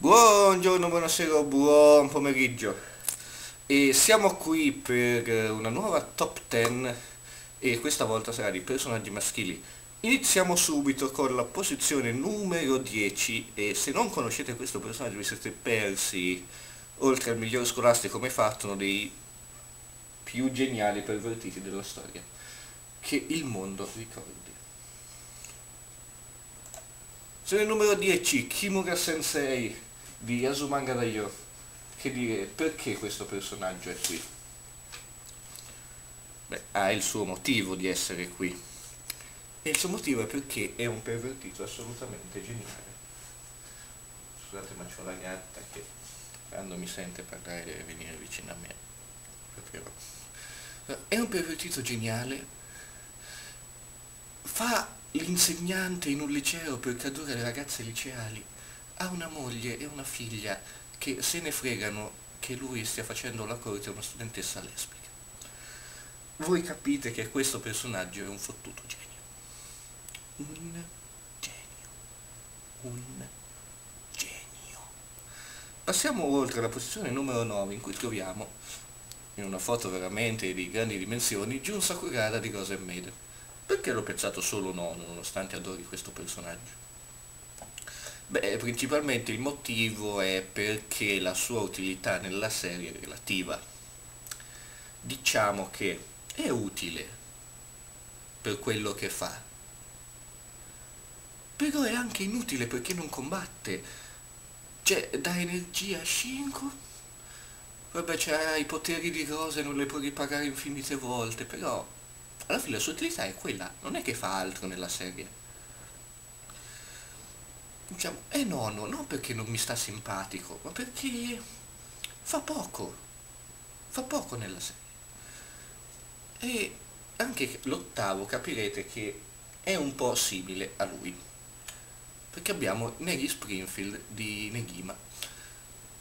Buongiorno, buonasera, buon pomeriggio. E siamo qui per una nuova top 10 e questa volta sarà di personaggi maschili. Iniziamo subito con la posizione numero 10 e se non conoscete questo personaggio vi siete persi, oltre al miglior scolastico mai fatto, uno dei più geniali pervertiti della storia che il mondo ricordi. Posizione numero 10, Kimura Sensei di Azumanga Daioh. Che dire, perché questo personaggio è qui? Beh, ha il suo motivo di essere qui. E il suo motivo è perché è un pervertito assolutamente geniale. Scusate ma c'ho la gatta che quando mi sente parlare deve venire vicino a me. Proprio. È un pervertito geniale. Fa l'insegnante in un liceo per cadere le ragazze liceali ha una moglie e una figlia che se ne fregano che lui stia facendo la corte a una studentessa lesbica. Voi capite che questo personaggio è un fottuto genio. Un genio. Un genio. Passiamo oltre alla posizione numero 9 in cui troviamo, in una foto veramente di grandi dimensioni, Jun Sakurada di Ghost Maiden. Perché l'ho pensato solo nono, nonostante adori questo personaggio? Beh, principalmente il motivo è perché la sua utilità nella serie è relativa. Diciamo che è utile per quello che fa, però è anche inutile perché non combatte. Cioè, dà energia a Shinko, vabbè c'ha i poteri di Rose e non le puoi ripagare infinite volte, però alla fine la sua utilità è quella, non è che fa altro nella serie. Diciamo, è nono, non perché non mi sta simpatico, ma perché fa poco, fa poco nella serie. E anche l'ottavo capirete che è un po' simile a lui, perché abbiamo Negi Springfield di Negima.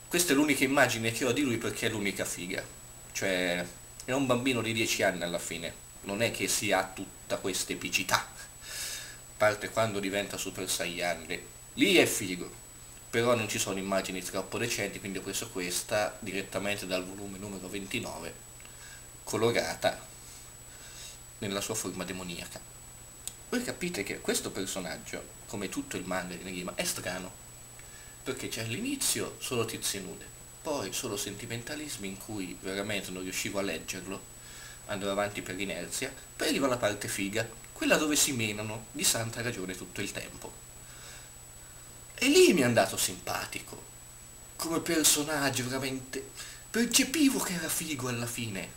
Questa è l'unica immagine che ho di lui perché è l'unica figa, cioè è un bambino di 10 anni alla fine, non è che si ha tutta questa epicità, a parte quando diventa Super Saiyan, lì è figo, però non ci sono immagini troppo recenti, quindi ho preso questa direttamente dal volume numero 29, colorata nella sua forma demoniaca. Voi capite che questo personaggio, come tutto il manga di Negima, è strano, perché c'è all'inizio solo tizie nude, poi solo sentimentalismi in cui veramente non riuscivo a leggerlo, andrò avanti per inerzia, poi arriva la parte figa, quella dove si menano di santa ragione tutto il tempo. E lì mi è andato simpatico, come personaggio veramente, percepivo che era figo alla fine.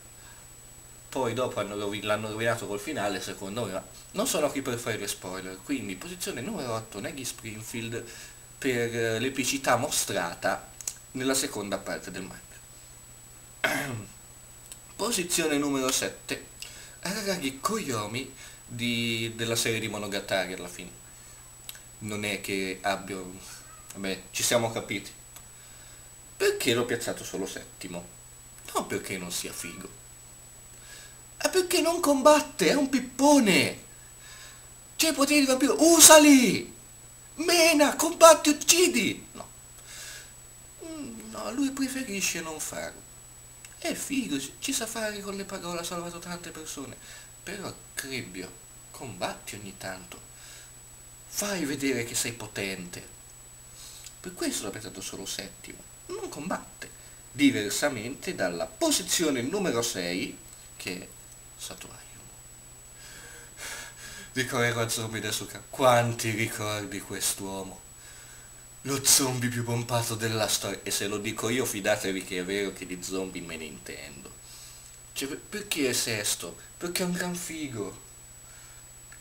Poi dopo l'hanno rovinato col finale, secondo me, ma non sono qui per fare spoiler, quindi posizione numero 8, Nagy Springfield, per l'epicità mostrata nella seconda parte del manga. posizione numero 7, Araragi Koyomi di, della serie di Monogatari alla fine non è che abbia... Vabbè, ci siamo capiti. Perché l'ho piazzato solo settimo? Non perché non sia figo. È perché non combatte, è un pippone. C'è poteri di vampiro, usali! Mena, combatti, uccidi! No. Mm, no, lui preferisce non farlo. È figo, ci sa fare con le parole, ha salvato tante persone. Però, Cribbio, combatti ogni tanto fai vedere che sei potente. Per questo l'ho pensato solo settimo, non combatte, diversamente dalla posizione numero 6, che è. Ricorrerò a zombie da Suka. Quanti ricordi quest'uomo? Lo zombie più pompato della storia. E se lo dico io, fidatevi che è vero che di zombie me ne intendo. Cioè, perché è sesto? Perché è un gran figo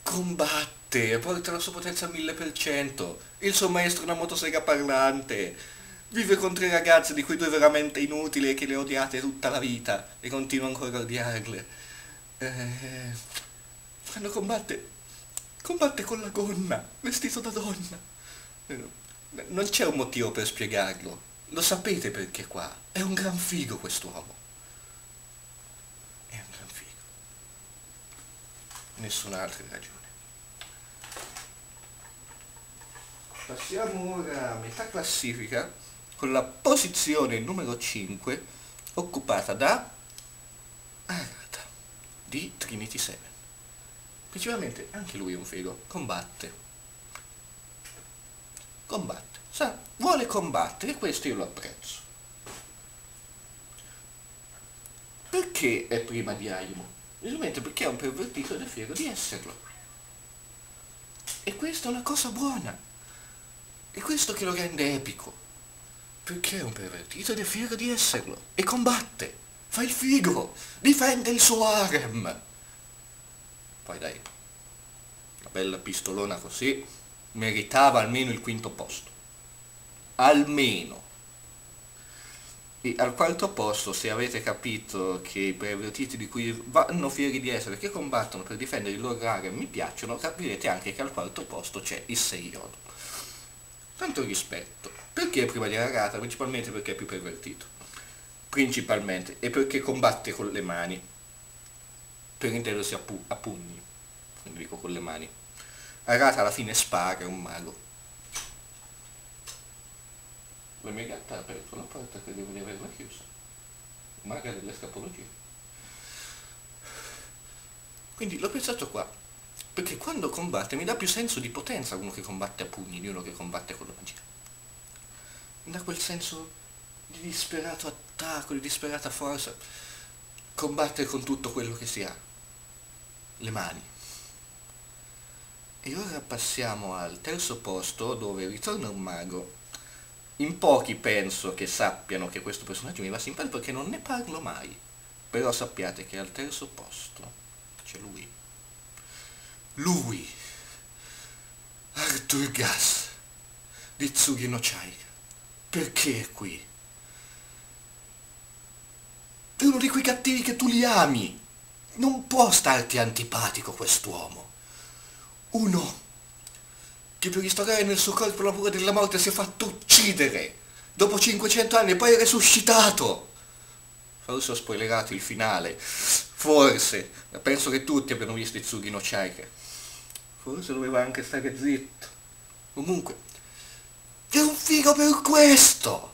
combatte, porta la sua potenza al mille per cento, il suo maestro è una motosega parlante, vive con tre ragazze di cui due veramente inutili e che le odiate tutta la vita e continua ancora a odiarle. Eh, quando combatte, combatte con la gonna, vestito da donna. Non c'è un motivo per spiegarlo, lo sapete perché qua, è un gran figo quest'uomo. È un gran figo. Nessun'altra ragione. passiamo ora a metà classifica con la posizione numero 5 occupata da Arata di Trinity 7. Principalmente anche lui è un figo, combatte. Combatte. Sa, vuole combattere questo io lo apprezzo. Perché è prima di Aimo? Esattamente perché è un pervertito ed è fiero di esserlo. E questa è una cosa buona. E questo che lo rende epico. Perché è un pervertito ed è fiero di esserlo. E combatte. Fa il figo. Difende il suo harem. Poi dai, una bella pistolona così, meritava almeno il quinto posto. Almeno. E al quarto posto, se avete capito che i pervertiti di cui vanno fieri di essere, che combattono per difendere il loro area mi piacciono, capirete anche che al quarto posto c'è il Seiyodo. Tanto rispetto. Perché prima di Arata? Principalmente perché è più pervertito. Principalmente. E perché combatte con le mani per intendersi a, pu a pugni, quindi dico con le mani. Arata alla fine spara, è un mago. La mia gatta ha aperto la porta, credevo di averla chiusa. Maga delle scapologie. Quindi l'ho pensato qua, perché quando combatte mi dà più senso di potenza uno che combatte a pugni di uno che combatte con la magia. Mi dà quel senso di disperato attacco, di disperata forza. Combattere con tutto quello che si ha le mani. E ora passiamo al terzo posto dove ritorna un mago. In pochi penso che sappiano che questo personaggio mi va simpatico perché non ne parlo mai. Però sappiate che al terzo posto c'è lui. Lui! Arthur Gas di Tsugi no Chai. Perché è qui? È uno di quei cattivi che tu li ami. Non può starti antipatico quest'uomo. Uno che per ristagare nel suo corpo la paura della morte si è fatto uccidere dopo 500 anni e poi è resuscitato. Forse ho spoilerato il finale. Forse. Penso che tutti abbiano visto Itsugi no Chaike. Forse doveva anche stare zitto. Comunque, è un figo per questo!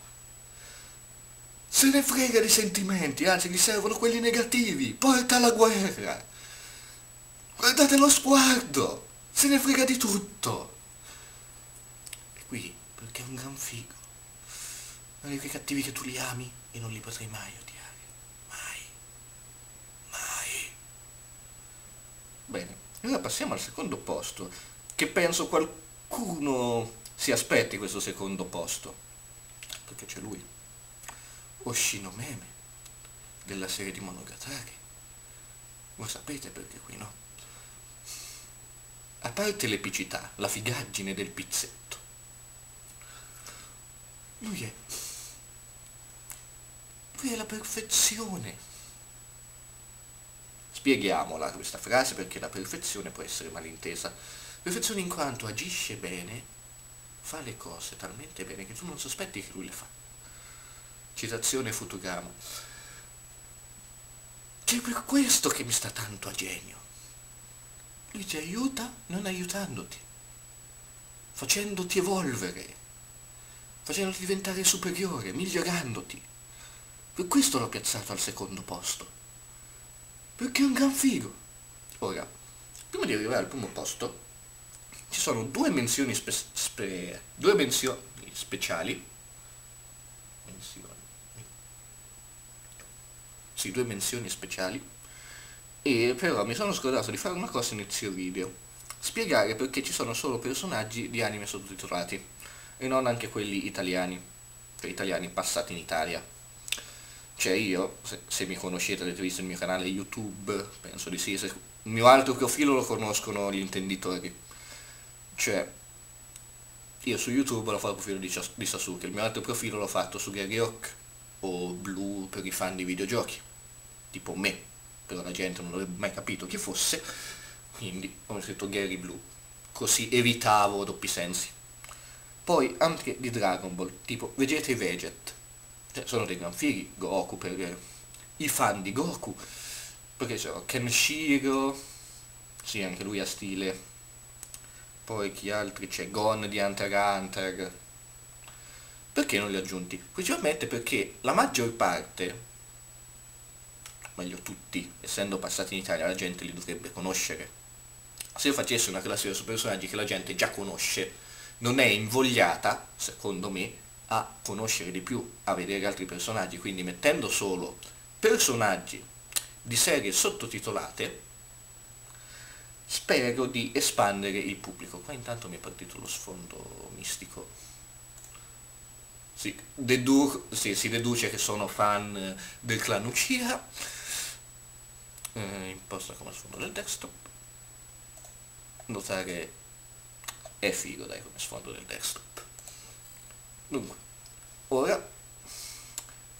Se ne frega di sentimenti, anzi gli servono quelli negativi. Porta alla guerra. Guardate lo sguardo. Se ne frega di tutto. Qui, perché è un gran figo. Non è quei cattivi che tu li ami e non li potrai mai odiare. Mai. Mai. Bene, ora passiamo al secondo posto, che penso qualcuno si aspetti questo secondo posto. Perché c'è lui. Oshinomeme della serie di Monogatari. Voi sapete perché qui no? A parte l'epicità, la figaggine del pizzetto, lui è... lui è la perfezione. Spieghiamola questa frase perché la perfezione può essere malintesa. Perfezione in quanto agisce bene, fa le cose talmente bene che tu non sospetti che lui le fa citazione Futugama, che è per questo che mi sta tanto a genio. Lui ti aiuta non aiutandoti, facendoti evolvere, facendoti diventare superiore, migliorandoti. Per questo l'ho piazzato al secondo posto. Perché è un gran figo. Ora, prima di arrivare al primo posto, ci sono due menzioni, spe spe due menzioni speciali. Menzioni sì, due menzioni speciali, e però mi sono scordato di fare una cosa inizio video, spiegare perché ci sono solo personaggi di anime sottotitolati, e non anche quelli italiani, cioè italiani passati in Italia. Cioè io, se, se mi conoscete, avete visto il mio canale YouTube, penso di sì, se, il mio altro profilo lo conoscono gli intenditori. Cioè, io su YouTube l'ho fatto il profilo di, di Sasuke, il mio altro profilo l'ho fatto su Gary Rock, o blu per i fan di videogiochi, tipo me, però la gente non avrebbe mai capito chi fosse, quindi ho scritto Gary Blue, così evitavo doppi sensi. Poi anche di Dragon Ball, tipo Vegeta e Veget, cioè, sono dei gran fighi, Goku per eh, i fan di Goku, perché c'è Kenshiro, sì anche lui ha stile, poi chi altri c'è? Gon di Hunter x Hunter. Perché non li ho aggiunti? Principalmente perché la maggior parte, meglio tutti, essendo passati in Italia, la gente li dovrebbe conoscere. Se io facessi una classifica su personaggi che la gente già conosce, non è invogliata, secondo me, a conoscere di più, a vedere altri personaggi, quindi mettendo solo personaggi di serie sottotitolate, spero di espandere il pubblico. Qua intanto mi è partito lo sfondo mistico. Si, dedu sì, si deduce che sono fan del clan Uchiha. Eh, imposta come sfondo del desktop. Notare è figo dai come sfondo del desktop. Dunque, ora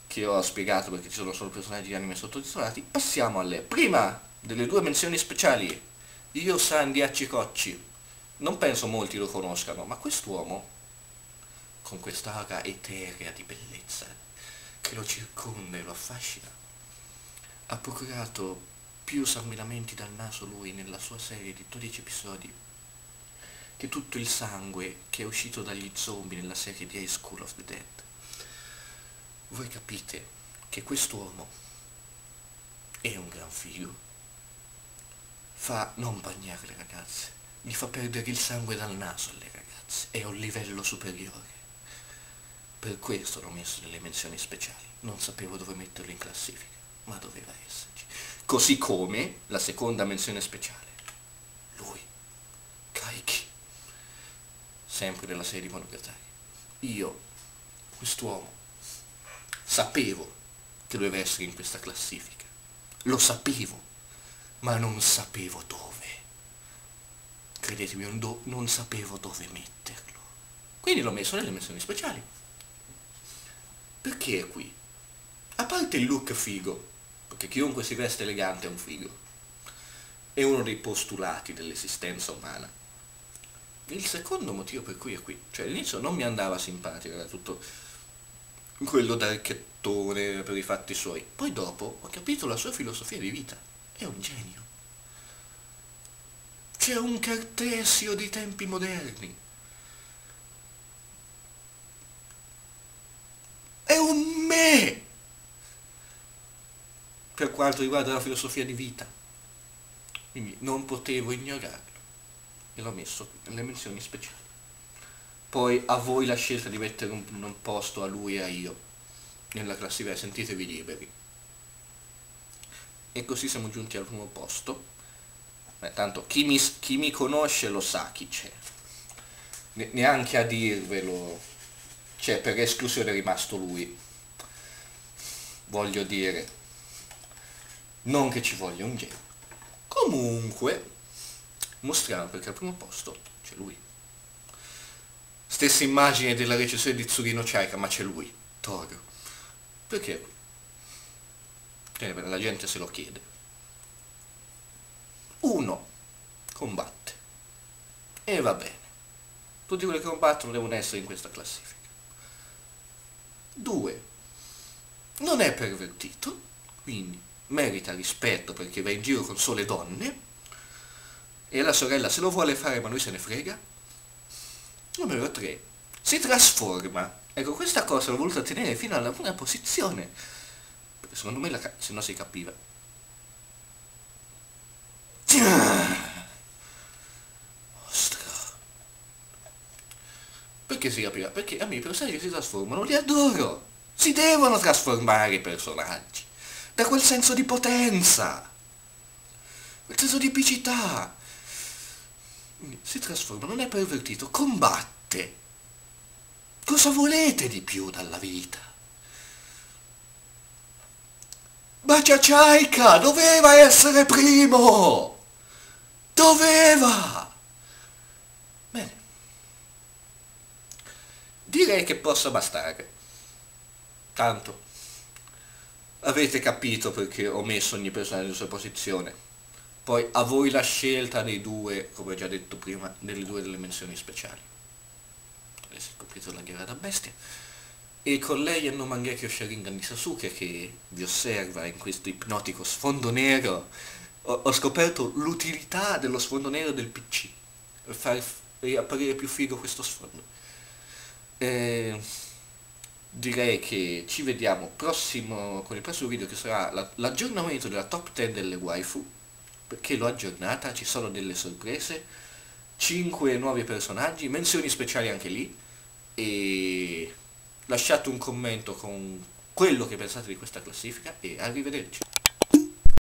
che ho spiegato perché ci sono solo personaggi di anime sottotitolati, passiamo alle prima delle due menzioni speciali io Sandy Accicocci. Non penso molti lo conoscano, ma quest'uomo, con quest'aura eterea di bellezza che lo circonda e lo affascina, ha procurato più sanguinamenti dal naso lui nella sua serie di 12 episodi che tutto il sangue che è uscito dagli zombie nella serie di High School of the Dead. Voi capite che quest'uomo è un gran figo fa non bagnare le ragazze, gli fa perdere il sangue dal naso alle ragazze, è un livello superiore. Per questo l'ho messo nelle menzioni speciali, non sapevo dove metterlo in classifica, ma doveva esserci. Così come la seconda menzione speciale, lui, Kaiki, sempre della serie di Monogatari. Io, quest'uomo, sapevo che doveva essere in questa classifica, lo sapevo, ma non sapevo dove. Credetemi, non, non sapevo dove metterlo. Quindi l'ho messo nelle missioni speciali. Perché è qui? A parte il look figo, perché chiunque si veste elegante è un figo, è uno dei postulati dell'esistenza umana. Il secondo motivo per cui è qui, cioè all'inizio non mi andava simpatico, era tutto quello d'archettone per i fatti suoi. Poi dopo ho capito la sua filosofia di vita è un genio. C'è un Cartesio di tempi moderni. È un me! Per quanto riguarda la filosofia di vita. Quindi non potevo ignorarlo. E l'ho messo nelle menzioni speciali. Poi a voi la scelta di mettere un, un posto a lui e a io nella classifica, sentitevi liberi e così siamo giunti al primo posto. Beh, tanto chi mi, chi mi, conosce lo sa chi c'è. Ne, neanche a dirvelo, cioè per esclusione è rimasto lui. Voglio dire, non che ci voglia un genio. Comunque, mostriamo perché al primo posto c'è lui. Stessa immagine della recensione di Zurino Ciaica, ma c'è lui, Toro. Perché eh, la gente se lo chiede. Uno combatte. E va bene. Tutti quelli che combattono devono essere in questa classifica. Due, non è pervertito, quindi merita rispetto perché va in giro con sole donne, e la sorella se lo vuole fare ma lui se ne frega. Numero 3, si trasforma. Ecco, questa cosa l'ho voluta tenere fino alla prima posizione secondo me la, se no si capiva. Ostra. Perché si capiva? Perché a me i personaggi che si trasformano li adoro. Si devono trasformare i personaggi. Da quel senso di potenza. Quel senso di epicità. Si trasforma, non è pervertito, combatte. Cosa volete di più dalla vita? Baciaciaica doveva essere primo! Doveva! Bene. Direi che possa bastare. Tanto. Avete capito perché ho messo ogni personaggio nella sua posizione. Poi a voi la scelta dei due, come ho già detto prima, delle due delle menzioni speciali. Adesso ho capito la guerra da bestia e con lei è No Mangekyo Sharingan di Sasuke che vi osserva in questo ipnotico sfondo nero ho, ho scoperto l'utilità dello sfondo nero del PC per far apparire più figo questo sfondo. Eh, direi che ci vediamo prossimo, con il prossimo video che sarà la, l'aggiornamento della top 10 delle waifu, perché l'ho aggiornata, ci sono delle sorprese, 5 nuovi personaggi, menzioni speciali anche lì, e lasciate un commento con quello che pensate di questa classifica e arrivederci.